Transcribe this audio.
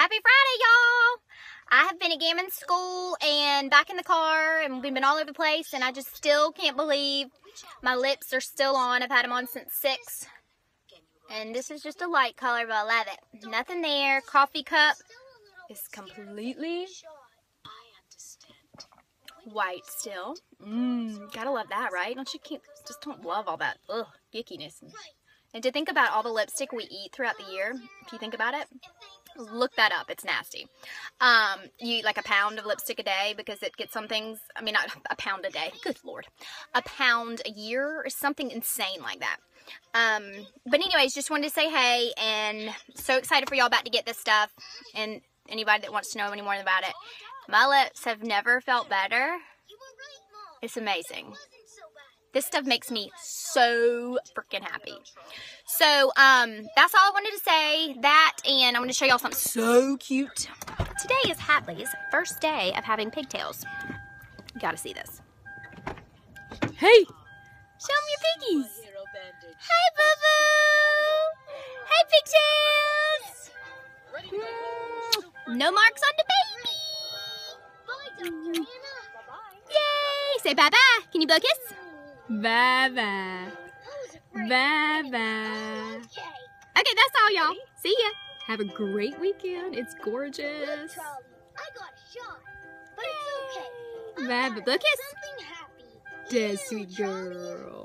Happy Friday, y'all! I have been at Gammon School and back in the car and we've been all over the place and I just still can't believe my lips are still on. I've had them on since 6. And this is just a light color, but I love it. Nothing there. Coffee cup is completely white still. Mmm, gotta love that, right? Don't you keep, just don't love all that, ugh, yickiness. And to think about all the lipstick we eat throughout the year, if you think about it, look that up. It's nasty. Um, you eat like a pound of lipstick a day because it gets some things, I mean, not a pound a day. Good Lord. A pound a year or something insane like that. Um, but anyways, just wanted to say hey and so excited for y'all about to get this stuff and anybody that wants to know any more about it. My lips have never felt better. It's amazing. This stuff makes me freaking happy. So, um, that's all I wanted to say. That, and I'm going to show y'all something so cute. Today is Hadley's first day of having pigtails. You gotta see this. Hey! Show them your piggies! Hey, Boo-Boo! Hey, pigtails! No marks on the baby! Yay! Say bye-bye. Can you blow a kiss? Bye-bye. Bye-bye. Okay, that's all, y'all. See ya. Have a great weekend. It's gorgeous. I got shot, but it's okay. Bye-bye. Blow a kiss. Something happy. Dead sweet girl.